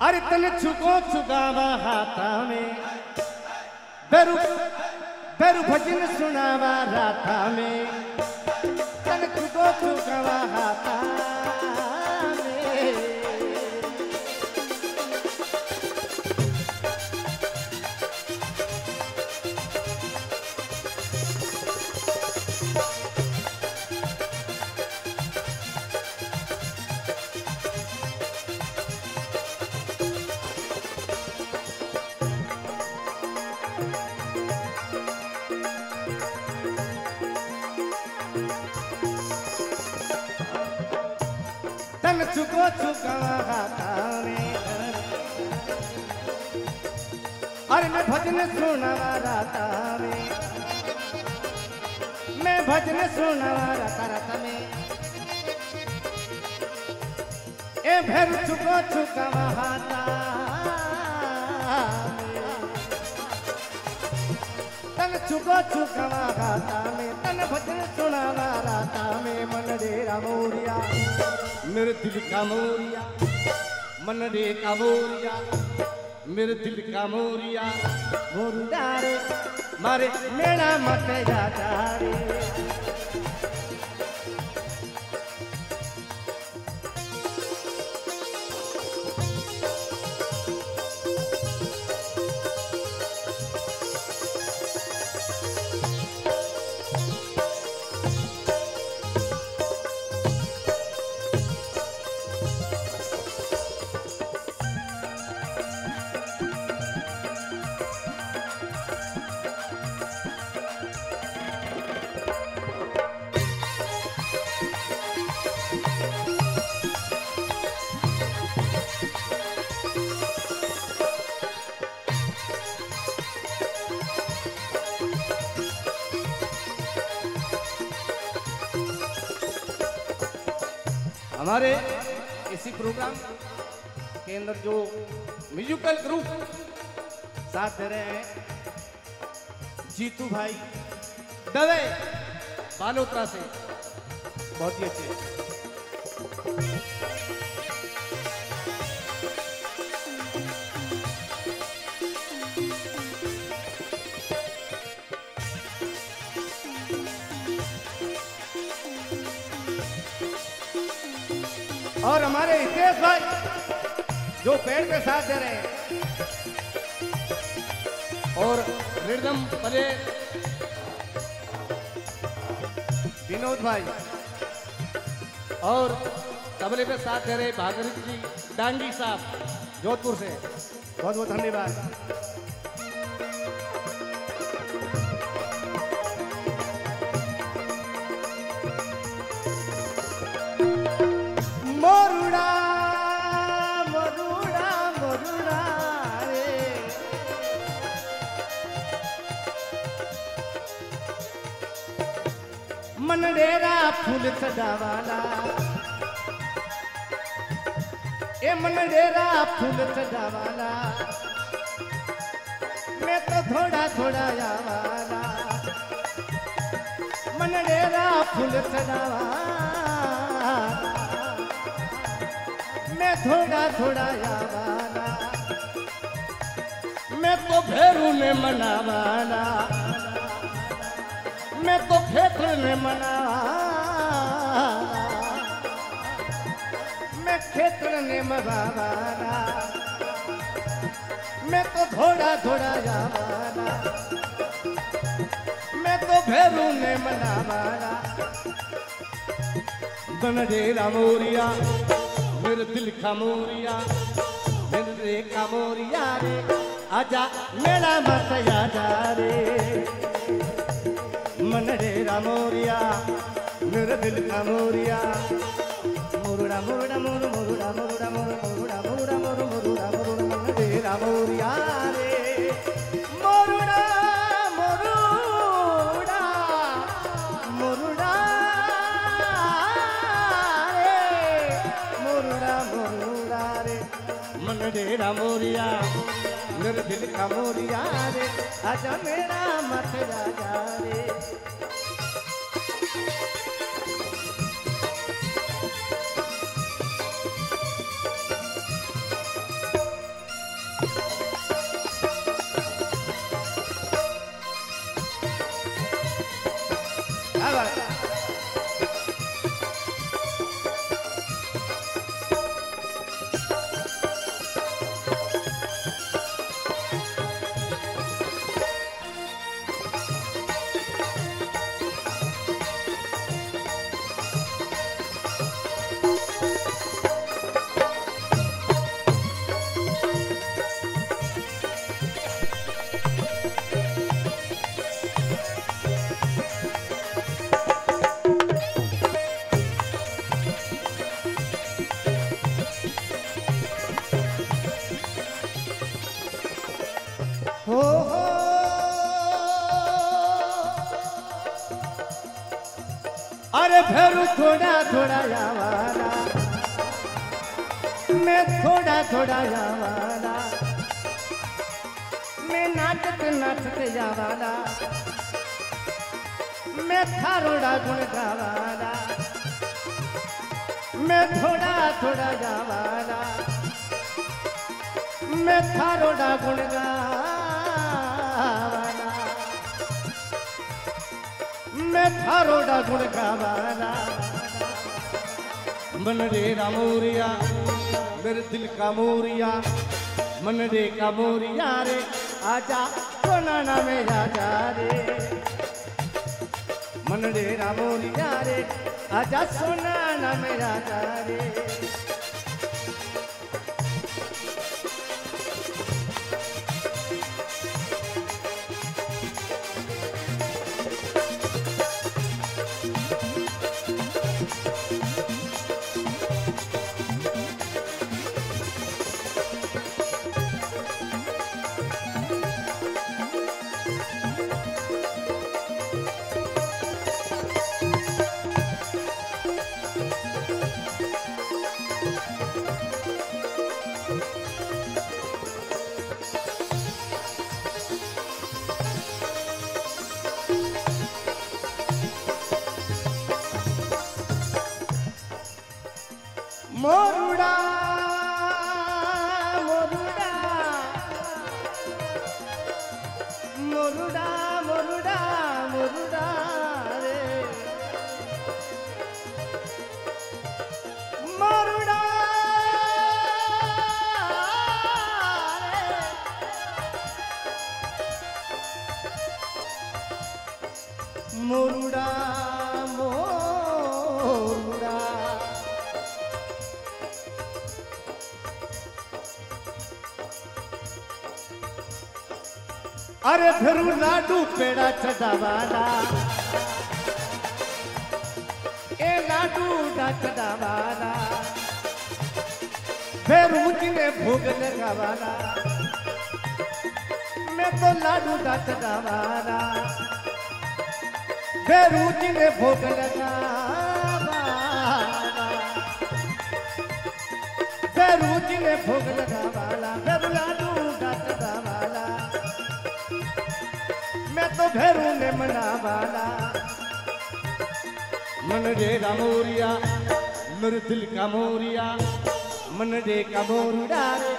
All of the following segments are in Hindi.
अरे तन छुको छुगावा हाथा में। बेरु बेरु भजन सुनावा राता में। तन छुको छुगावा हाथा। चुका में अरे मैं भजन सुनवा राता में भजन सुनवा राता भेर चुको चुका चुको चुकवा गाता में तन भजन सुनावा राता में मन रे मोरिया। मेरे दिल का मोरिया, मन रे का मोरिया, मेरे दिल का मोरिया। मोरिया मारे मेरा मत जाता हमारे इसी प्रोग्राम के अंदर जो म्यूजिकल ग्रुप साथ दे रहे हैं, जीतू भाई, दवे, बालोत्रा से। बहुत ही अच्छे। और हमारे हितेश भाई, जो पेड़ पे साथ दे रहे हैं। और रिदम परे विनोद भाई, और तबले पे साथ दे रहे भागीरथ जी, डांगी साहब, जोधपुर से। बहुत बहुत धन्यवाद। मन डेरा, फूल सजावाला ए मन डेरा, फूल सजावाला मैं तो थोड़ा थोड़ा आवाला। मन डेरा, फूल सजावाला मैं थोड़ा थोड़ा आवाला। मैं तो भेरू ने मनावाला। मैं तो खेत्र में मना। मैं खेत्र ने मनावाला मैं तो थोड़ा थोड़ा आवाला मैं तो भेरू ने मनावाला बन डेरा मोरिया मेरे दिल का मोरिया, मेरे का मोरिया रे। आजा मेरा मत आजा रे। मन डेरा मोरिया मेरे दिल का मोरिया। मुरुड़ा मुरुड़ा, मुरु, मुरुड़ा मुरुड़ा, मुरु, मुरुड़ा मुरुड़ा, मुरु, मुरुड़ा मुरुड़ा मन डेरा मोरिया रे। मुरुड़ा मुरुड़ा मुरुड़ा रे। मुरुड़ा मुरुड़ा रे, मन डेरा मोरिया लुर दिल का मोरिया रे आजा मेरा मथुरा जा रे Bye-bye. हो अरे भरू थोड़ा थोड़ा यावारा मैं थोड़ा थोड़ा यावारा मैं नाचत नाचत जावारा मैं थारोड़ा गुण गावारा मैं थोड़ा थोड़ा जावारा मैं थारोड़ा गुण गावाना मैं थारोड़ा गुण गावाना मन रे रामोरिया मेरे दिल का मोरिया, मन रे का मोरिया रे, आजा सोनाना में आजा रे। मन रे रामोरिया रे, आजा सोनाना में आजा रे। मोरुड़ा अरे फिर लाडू पेड़ा चढ़ावाना। ए लाडू डा चढ़ावाना। फिर मुझने भोग लगावाना। मैं तो लाडू डा चढ़ावाना। फिर मुझने भोग लगावाना। फिर मुझने भोग लगावाना। फिर भैरू ने मना वाला मन रे रामोरिया मेरे दिल का मोरिया। मन रे का मोरुड़ा रे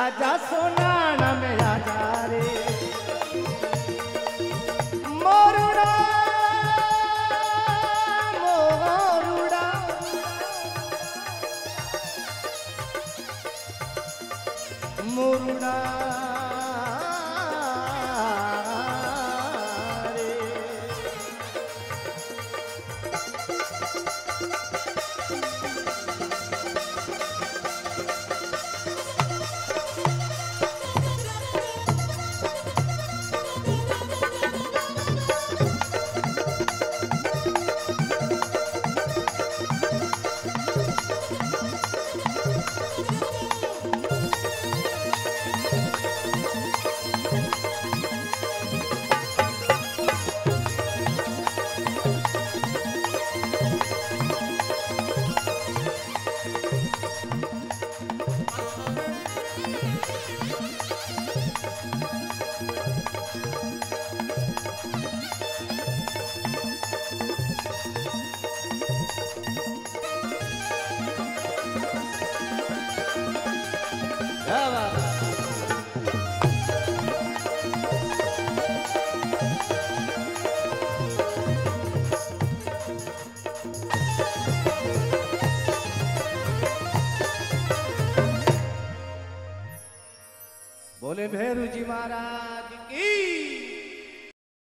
आजा सोना ना में आजा रे। मोरुड़ा मोरुड़ा मोरुड़ा बोले भैरू जी महाराज